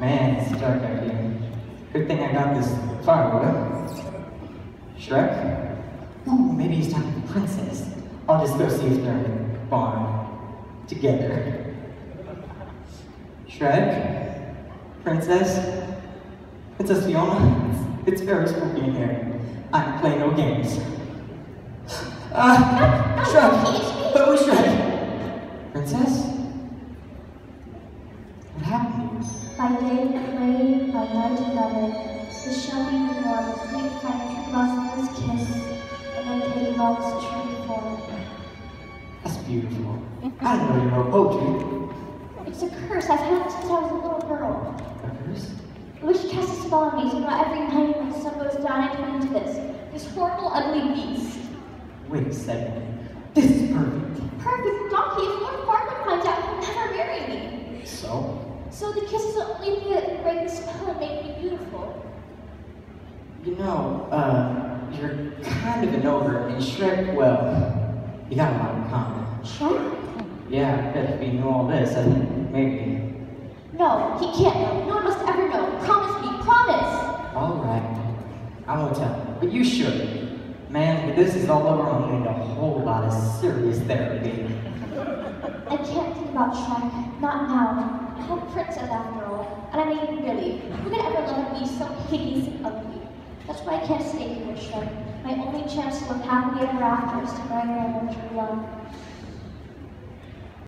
Man, it's dark out here. Good thing I got this firewood. Shrek? Oh, maybe he's talking to princess. I'll just go see if they're in the barn together. Shrek? Princess? Princess Fiona? It's, it's very spooky in here. I'm playing no games. Ah! Shrek! But where's Shrek? Princess? What happened to you? By day play, by night another, the showing the warm, three kind blossoms kiss, and then take love's true form. That's beautiful. I know you wrote poetry. It's a curse I've had since I was a little girl. A curse? The witch casts a spell on me, so now every night when the sun goes down, I turn into this, this horrible, ugly beast. Wait a second. This is perfect. Perfect donkey, if Lord Farquaad finds out, he'll never marry me. So? So the kiss is the only thing that can break the spell and make me beautiful. You know, uh, you're kind of an ogre, and Shrek, well, you got a lot in common. Shrek? Yeah, if he knew all this, I think maybe. No, he can't know. No one must ever know. Promise me, promise! All right. I won't tell him, but you should. Man, if this is all over, I'm need a whole lot of serious therapy. I can't think about Shrek. Not now. Princess after all. And I mean, really, who could ever a beast so hideous and ugly? That's why I can't stay here Shrek. My only chance to live happily ever after is to marry my true love.